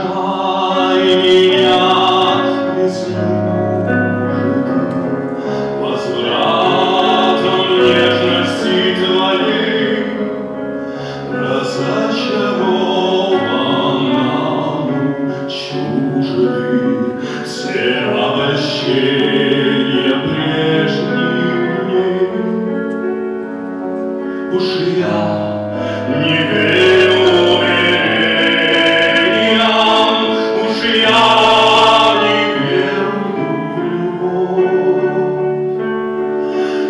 come.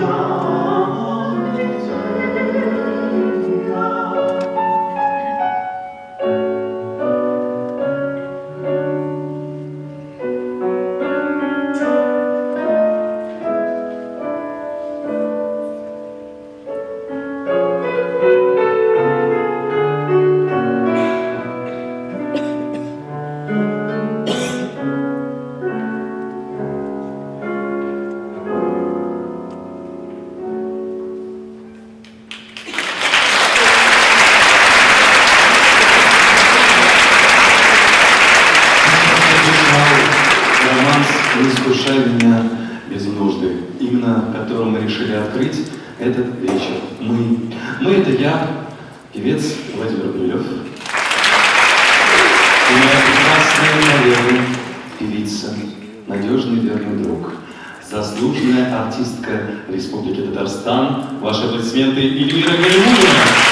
John. оставили меня без нужды, именно которую мы решили открыть этот вечер. Мы. Мы — это я, певец Владимир Брюлев. И моя прекрасная, наверное, певица, надежный верный друг, заслуженная артистка Республики Татарстан. Ваши аплодисменты Эльвира Галимулина.